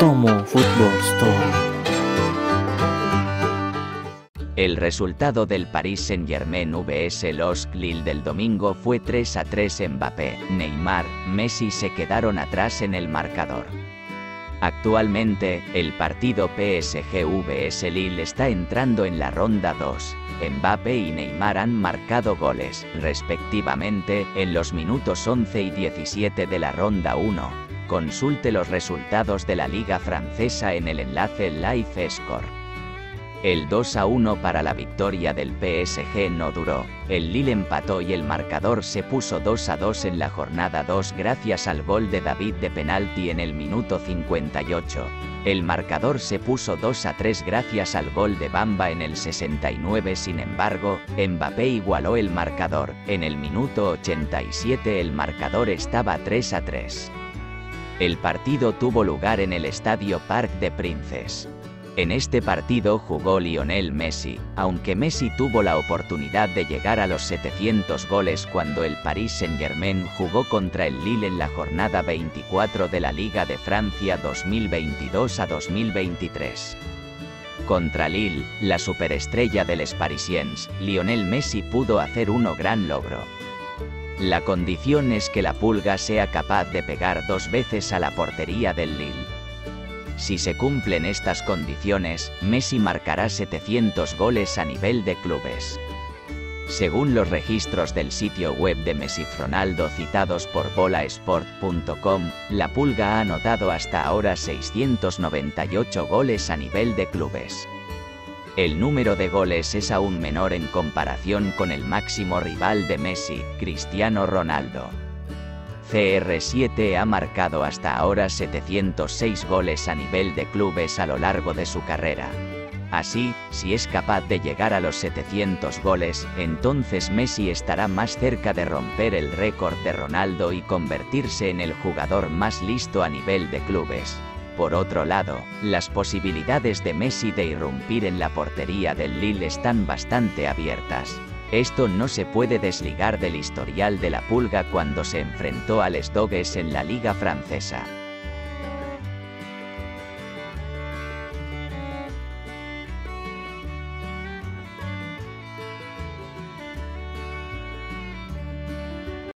Tomo Football Story. El resultado del Paris Saint-Germain vs Los Lille del domingo fue 3 a 3 Mbappé, Neymar, Messi se quedaron atrás en el marcador. Actualmente, el partido PSG vs Lille está entrando en la ronda 2. Mbappé y Neymar han marcado goles, respectivamente, en los minutos 11 y 17 de la ronda 1. Consulte los resultados de la liga francesa en el enlace Live Score. El 2 a 1 para la victoria del PSG no duró, el Lille empató y el marcador se puso 2 a 2 en la jornada 2 gracias al gol de David de penalti en el minuto 58. El marcador se puso 2 a 3 gracias al gol de Bamba en el 69 sin embargo, Mbappé igualó el marcador, en el minuto 87 el marcador estaba 3 a 3. El partido tuvo lugar en el estadio Parc de Princes. En este partido jugó Lionel Messi, aunque Messi tuvo la oportunidad de llegar a los 700 goles cuando el Paris Saint-Germain jugó contra el Lille en la jornada 24 de la Liga de Francia 2022 a 2023. Contra Lille, la superestrella del Parisiens, Lionel Messi pudo hacer uno gran logro. La condición es que la pulga sea capaz de pegar dos veces a la portería del Lille. Si se cumplen estas condiciones, Messi marcará 700 goles a nivel de clubes. Según los registros del sitio web de Messi Ronaldo citados por bolasport.com, la Pulga ha anotado hasta ahora 698 goles a nivel de clubes. El número de goles es aún menor en comparación con el máximo rival de Messi, Cristiano Ronaldo. CR7 ha marcado hasta ahora 706 goles a nivel de clubes a lo largo de su carrera. Así, si es capaz de llegar a los 700 goles, entonces Messi estará más cerca de romper el récord de Ronaldo y convertirse en el jugador más listo a nivel de clubes. Por otro lado, las posibilidades de Messi de irrumpir en la portería del Lille están bastante abiertas. Esto no se puede desligar del historial de la pulga cuando se enfrentó al Stogues en la liga francesa.